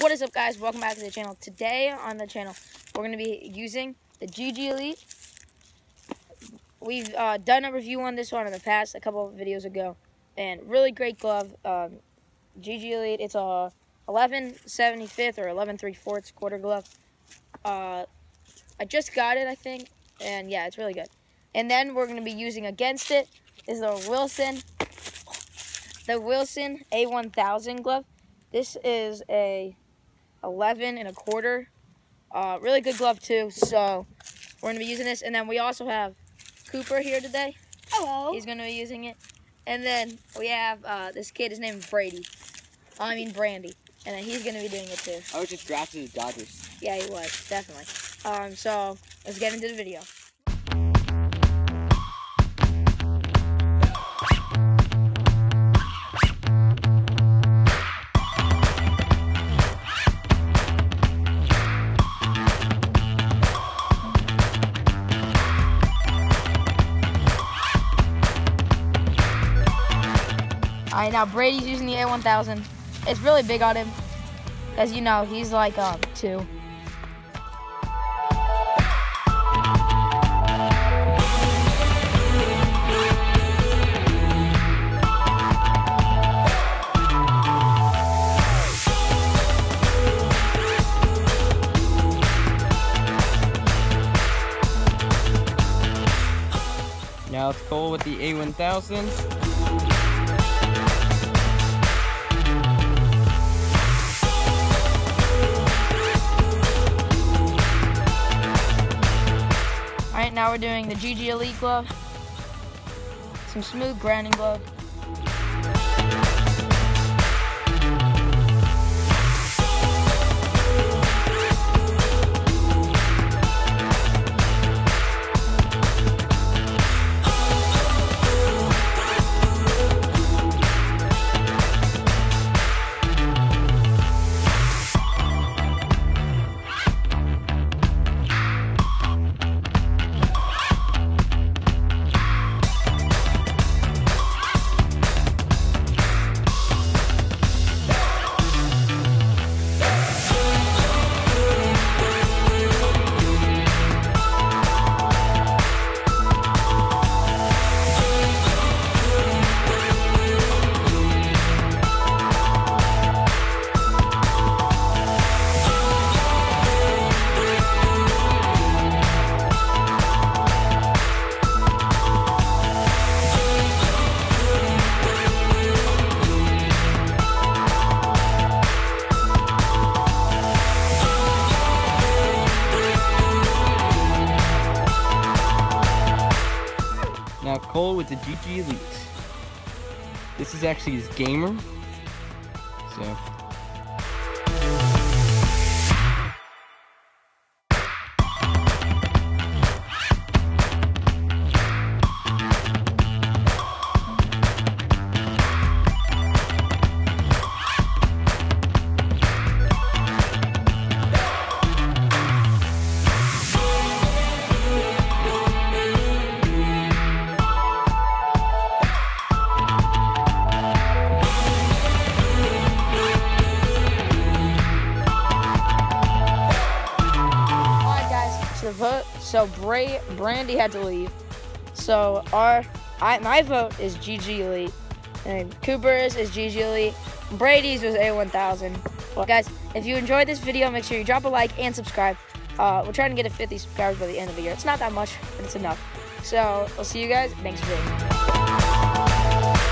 What is up guys, welcome back to the channel. Today on the channel, we're going to be using the GG Elite. We've uh, done a review on this one in the past, a couple of videos ago. And really great glove. Um, GG Elite, it's a 1175th or 11 3 fourths quarter glove. Uh, I just got it, I think. And yeah, it's really good. And then we're going to be using against it is the Wilson, the Wilson A1000 glove. This is a 11 and a quarter. Uh, really good glove too. So we're gonna be using this, and then we also have Cooper here today. Hello. He's gonna be using it, and then we have uh, this kid. His name is Brady. I mean Brandy, and then he's gonna be doing it too. I was just drafted to Dodgers. Yeah, he was definitely. Um, so let's get into the video. All right, now Brady's using the A1000. It's really big on him. As you know, he's like um two. Now it's Cole with the A1000. Now we're doing the GG Elite glove. Some smooth grinding glove. Cole with the GG Elite. This is actually his gamer. So So Bray Brandy had to leave. So our I my vote is GG Elite, and Cooper's is GG Elite. Brady's was A1000. Well, guys, if you enjoyed this video, make sure you drop a like and subscribe. Uh, we're trying to get to 50 subscribers by the end of the year. It's not that much, but it's enough. So we'll see you guys Thanks next video.